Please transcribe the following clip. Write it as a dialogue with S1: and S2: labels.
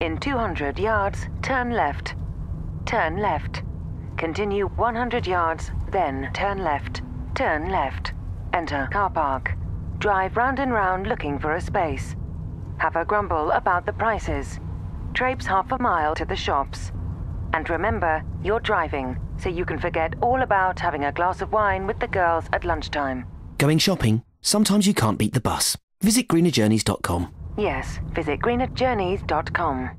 S1: In 200 yards, turn left. Turn left. Continue 100 yards, then turn left. Turn left. Enter car park. Drive round and round looking for a space. Have a grumble about the prices. Traipse half a mile to the shops. And remember, you're driving, so you can forget all about having a glass of wine with the girls at lunchtime.
S2: Going shopping? Sometimes you can't beat the bus. Visit greenerjourneys.com.
S1: Yes, visit greenerjourneys.com.